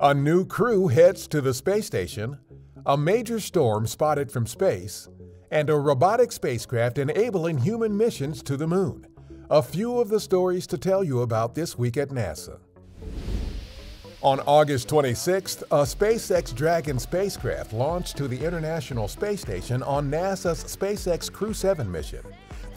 A new crew heads to the space station, a major storm spotted from space, and a robotic spacecraft enabling human missions to the moon. A few of the stories to tell you about this week at NASA. On August 26th, a SpaceX Dragon spacecraft launched to the International Space Station on NASA's SpaceX Crew 7 mission.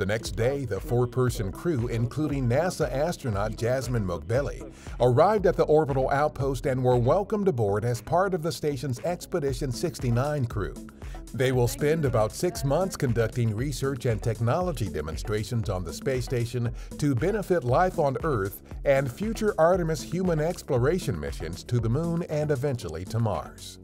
The next day, the four-person crew, including NASA astronaut Jasmine Moghbeli, arrived at the orbital outpost and were welcomed aboard as part of the station's Expedition 69 crew. They will spend about six months conducting research and technology demonstrations on the space station to benefit life on Earth and future Artemis human exploration missions to the Moon and eventually to Mars.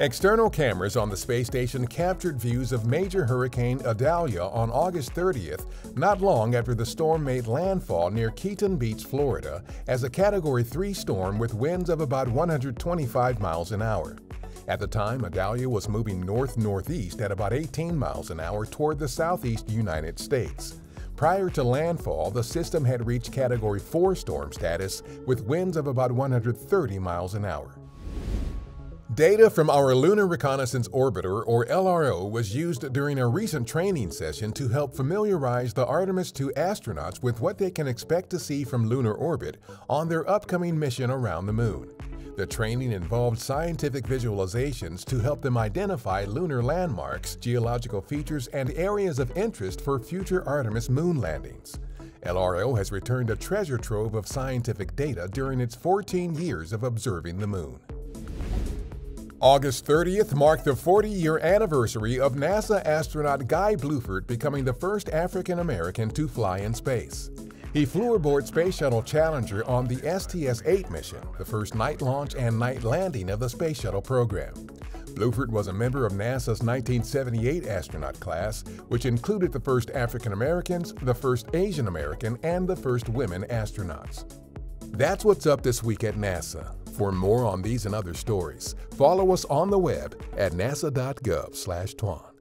External cameras on the space station captured views of major Hurricane Idalia on August 30th, not long after the storm made landfall near Keaton Beach, Florida, as a Category 3 storm with winds of about 125 miles an hour. At the time, Idalia was moving north-northeast at about 18 miles an hour toward the southeast United States. Prior to landfall, the system had reached Category 4 storm status with winds of about 130 miles an hour. Data from our Lunar Reconnaissance Orbiter, or LRO, was used during a recent training session to help familiarize the Artemis II astronauts with what they can expect to see from lunar orbit on their upcoming mission around the Moon. The training involved scientific visualizations to help them identify lunar landmarks, geological features, and areas of interest for future Artemis moon landings. LRO has returned a treasure trove of scientific data during its 14 years of observing the Moon. August 30th marked the 40-year anniversary of NASA astronaut Guy Bluford becoming the first African American to fly in space. He flew aboard Space Shuttle Challenger on the STS-8 mission, the first night launch and night landing of the Space Shuttle program. Bluford was a member of NASA's 1978 astronaut class, which included the first African Americans, the first Asian American, and the first women astronauts. That's what's up this week at NASA. For more on these and other stories, follow us on the web at nasa.gov/twan.